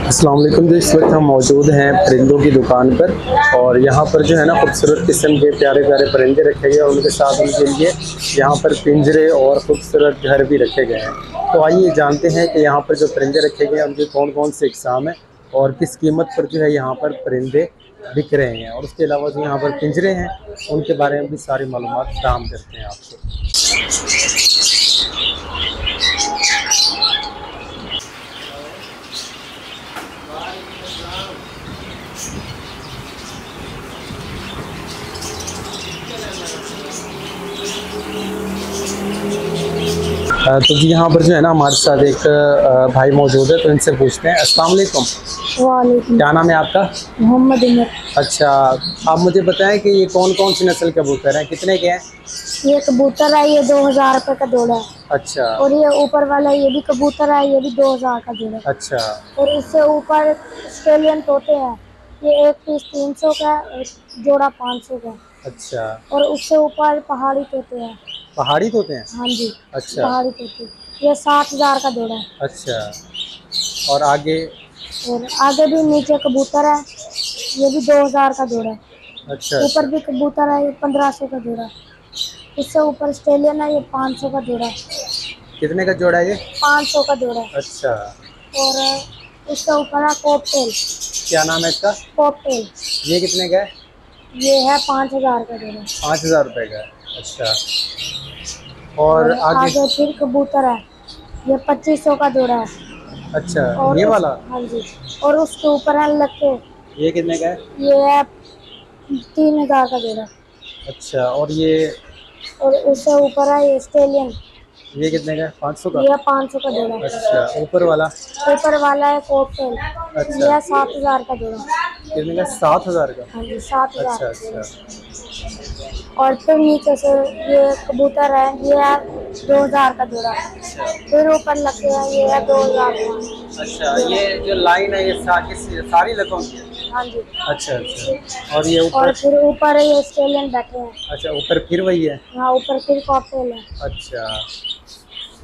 असलम जी, इस वक्त हम मौजूद हैं परिंदों की दुकान पर और यहाँ पर जो है ना खूबसूरत किस्म के प्यारे प्यारे परिंदे रखे गए और उनके साथ उनके लिए यहाँ पर पिंजरे और खूबसूरत घर भी रखे गए हैं। तो आइए जानते हैं कि यहाँ पर जो परिंदे रखे गए हैं, उनके कौन कौन से इकसाम हैं और किस कीमत पर जो है यहाँ पर परिंदे बिक रहे हैं। और उसके अलावा जो यहाँ पर पिंजरे हैं, उनके बारे में भी सारी मालूम फ्राहम करते हैं आपको तो जी यहाँ पर जो है ना हमारे साथ एक भाई मौजूद है तो इनसे पूछते हैं। अस्सलाम वालेकुम। वालेकुम। क्या नाम है आपका? मोहम्मद उमर अच्छा आप मुझे बताएँ कि ये कौन कौन सी नस्ल के कबूतर हैं? कितने के हैं? ये कबूतर है ये दो हज़ार रुपये का जोड़ा है। अच्छा। और ये ऊपर वाला ये भी कबूतर है ये भी दो हज़ार का जोड़ा है। अच्छा। और इससे ऊपर ऑस्ट्रेलियन तोते हैं। ये एक पीस तीन सौ का जोड़ा पाँच सौ का अच्छा। और उससे ऊपर पहाड़ी तोते हैं। पहाड़ी तोते हैं? हाँ जी अच्छा। पहाड़ी तोते। ये सात हज़ार का जोड़ा है। अच्छा। और आगे? और आगे भी नीचे कबूतर है। ये भी दो हज़ार का जोड़ा है। अच्छा ऊपर भी कबूतर है ये पंद्रह सौ का जोड़ा है। इससे ऊपर ऑस्ट्रेलियन है ये पाँच सौ का जोड़ा है। कितने का जोड़ा है ये? पाँच सौ का जोड़ा है। अच्छा। और इसके ऊपर है कॉकटेल। क्या नाम है इसका? कॉकटेल। ये कितने का है? ये है पाँच हज़ार का जोड़ा पाँच हज़ार रुपये का अच्छा। और आगे आगे फिर कबूतर है। ये पच्चीस सौ का जोड़ा है। अच्छा और ये वाला? हाँ जी। और उसके ऊपर है लक्के ये कितने का है? ये है तीन हज़ार का जोड़ा अच्छा और ये और उससे ऊपर है ये ऑस्ट्रेलियन ये कितने का है? पाँच सौ का? ये पाँच सौ का जोड़ा अच्छा ऊपर वाला? ऊपर वाला है कॉकटेल अच्छा। ये सात हज़ार का जोड़ा कितने का? सात हज़ार का? हाँ जी सात अच्छा हज़ार अच्छा। और फिर नीचे से ये कबूतर है ये है दो हज़ार का जोड़ा। फिर ऊपर लगे हैं ये है दो हज़ार का। अच्छा ये जो लाइन है ये सारी सारी लखों की हाँ? जी। अच्छा अच्छा। और ये और ऊपर फिर ऊपर ये ऑस्ट्रेलियन बैठे हैं। अच्छा ऊपर फिर वही है? यहाँ ऊपर फिर कॉकटेल है। अच्छा।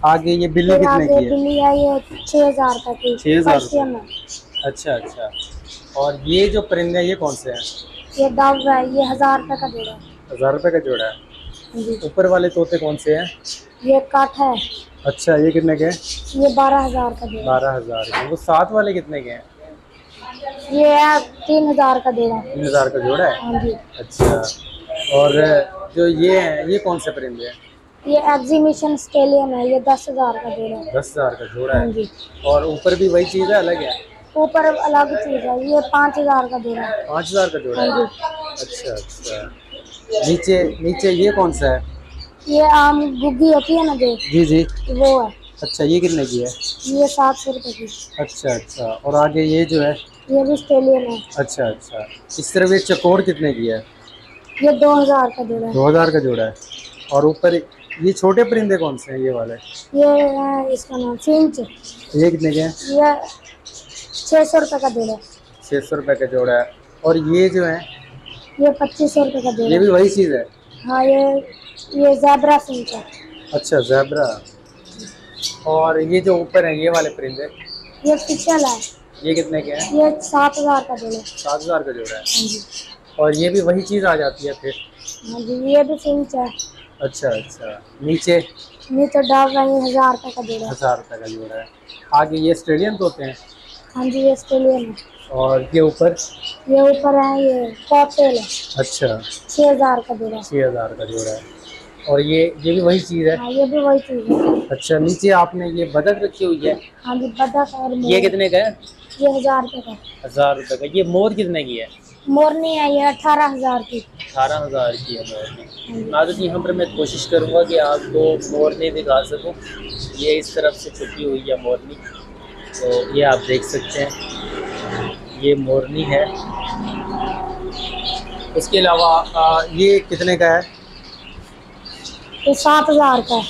आगे ये बिल्ली कितने की है? बिल्ली है ये छह हज़ार का की। 6,000 पर्शियन है अच्छा अच्छा। और ये जो परिंदे हैं ये कौन से हैं? ये डव है ये हज़ार रुपए का जोड़ा है। हज़ार रुपये का जोड़ा है। ऊपर वाले तोते कौन से हैं? ये काठ है। अच्छा ये कितने के ये बारह हज़ार का बारह हज़ार वो सात वाले कितने के हैं? ये तीन हज़ार का जोड़ा तीन हज़ार का जोड़ा है? हाँ अच्छा और जो ये है ये कौन से परिंदे हैं? ये एग्जीबिशन स्टेलियन है ये दस हज़ार का जोड़ा है। दस हज़ार का जोड़ा हाँ। है और ऊपर भी वही चीज़ है अलग है? ऊपर अलग चीज़ है ये पाँच हज़ार का जोड़ा है। पाँच हज़ार का जोड़ा हाँ। है अच्छा अच्छा। नीचे नीचे ये कौन सा है? ये आम गुग्गी होती है ना जो? जी जी। वो है। अच्छा ये कितने की है? ये सात सौ रुपये की। अच्छा अच्छा। और आगे ये जो है? ये भी स्टेलियन है। अच्छा अच्छा। इस तरफ़ ये चकोर कितने की है? ये दो हज़ार का जोड़ा है। दो हज़ार का जोड़ा है। और ऊपर ये छोटे परिंदे कौन से हैं ये वाले? ये इसका नाम फिंच ये कितने के हैं? ये छः सौ रुपये का जोड़ा है। छः सौ रुपये का जोड़ा है। और ये जो है ये पच्चीस सौ रुपये का जोड़ा ये भी वही चीज़ है? हाँ ये ये जैबरा फिंच है अच्छा जैबरा। और ये जो ऊपर है ये वाले परिंदे ये पिछल है। ये कितने के हैं? ये सात हज़ार का जोड़ा है। सात हज़ार का जोड़ा है। हाँ जी। और ये भी वही चीज़ आ जाती है फिर? हाँ जी ये भी फिंच है। अच्छा अच्छा। नीचे? नीचे डाल रहे हैं हज़ार रुपये का जोड़ा है। हज़ार रुपये का जोड़ा है। आगे ये ऑस्ट्रेलियन तोते हैं? हाँ जी ये ऑस्ट्रेलियन है। और ये ऊपर? ये ऊपर है ये कॉकटेल है। अच्छा। छः हज़ार का जोड़ा है। छः हज़ार का जोड़ा है। और ये ये भी वही चीज़ है? हाँ ये भी वही चीज़ है। अच्छा नीचे आपने ये बदक रखी हुई है? हाँ जी बतख और ये कितने का है? ये हज़ार रुपये का हज़ार रुपये का। ये मोर कितने की है? मोरनी है ये अठारह हज़ार की। अठारह हज़ार की है मोरनी नाजर यहाँ पर मैं कोशिश करूँगा कि आपको मोरनी दिखा सकूँ। ये इस तरफ़ से छुपी हुई है मोरनी। तो ये आप देख सकते हैं। ये मोरनी है। उसके अलावा ये कितने का है? ये सात हज़ार का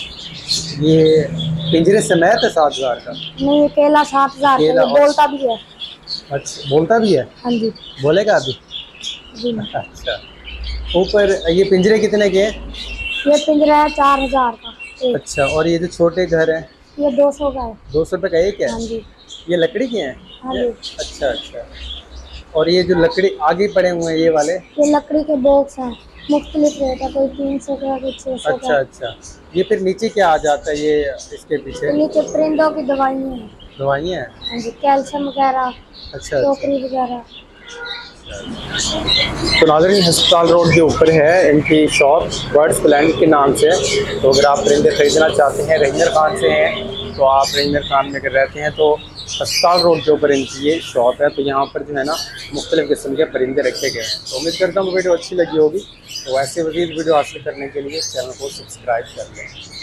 ये पिंजरे समेत है सात हज़ार का? नहीं ये केला सात हज़ार का केला बोलता भी है। अच्छा बोलता भी है? हाँ जी। बोलेगा अभी? जी। अच्छा। ऊपर ये पिंजरे कितने के हैं? ये पिंजरा है चार हज़ार का अच्छा और ये जो छोटे घर हैं? ये दो सौ का है। दो सौ रुपये का एक है? हाँ जी। ये लकड़ी के हैं? हाँ अच्छा अच्छा। और ये जो लकड़ी आगे पड़े हुए हैं ये वाले? ये लकड़ी के बॉक्स हैं। मुख्तलिफ़ रेट है कोई तीन सौ का कोई छः सौ अच्छा अच्छा। ये फिर नीचे क्या आ जाता है ये इसके पीछे? नीचे परिंदों की दवाइयाँ हैं। दवाइयाँ हैं? हाँ जी कैल्शियम वगैरह अच्छा अच्छा। टोकरी वगैरह। तो नाजरीन हस्पताल रोड के ऊपर है इनकी शॉप बर्ड्स प्लान के नाम से। तो अगर आप परिंदे ख़रीदना चाहते हैं रेंजर खान से हैं तो आप रेंजर खान में अगर रहते हैं तो अस्पताल रोड के ऊपर इनकी ये शॉप है तो यहाँ पर जो है ना मुख्तलिफ़ किस्म के परिंदे रखे गए हैं। तो उम्मीद करता हूँ वीडियो अच्छी लगी होगी। तो ऐसे मजीद वीडियो हासिल करने के लिए चैनल को सब्सक्राइब कर लें।